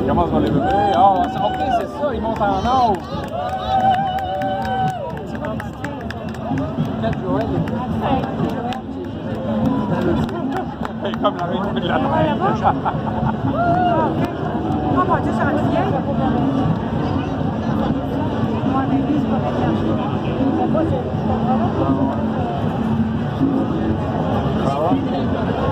Il commence dans les bébés. Ah, c'est- ok, c'est ça, il monte en âge. Hey, comme la reine de la Oh mon Dieu, ça va bien. Mais lui, c'est pas bien.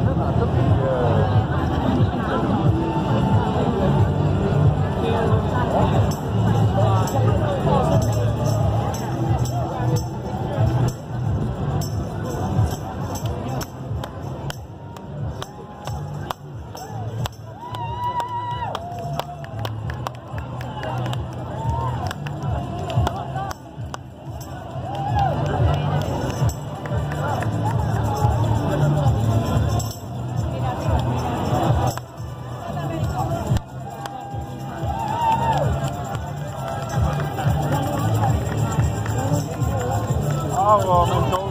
Rất là. 棒哦，很多。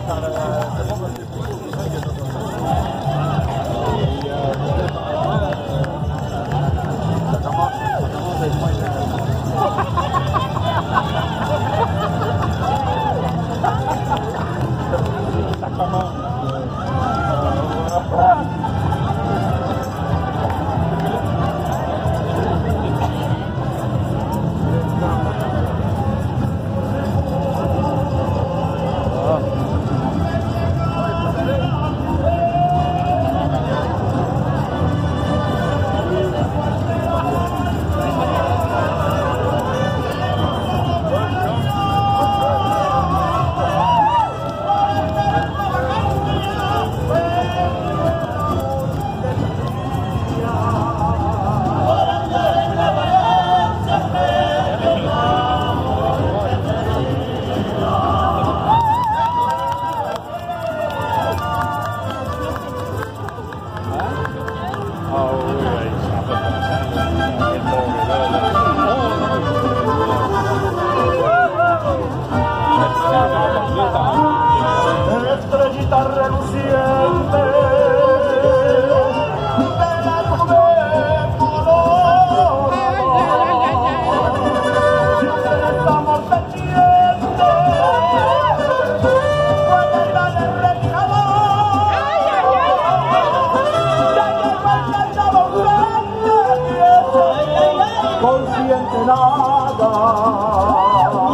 Galaga.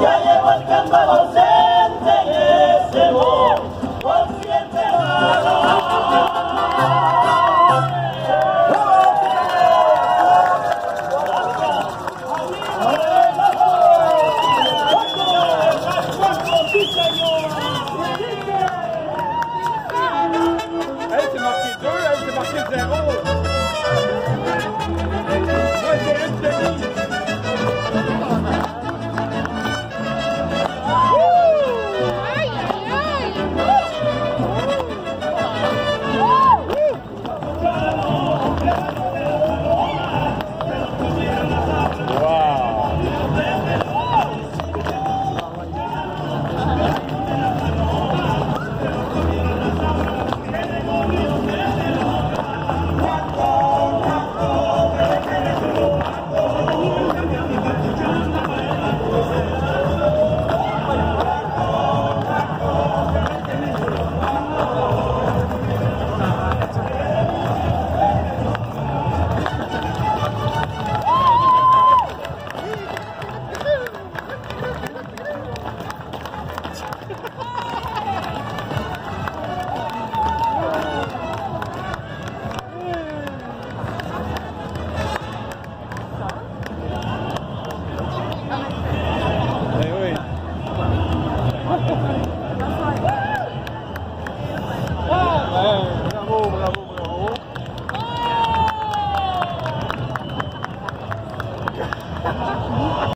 Yeah, yeah, welcome, Galaga.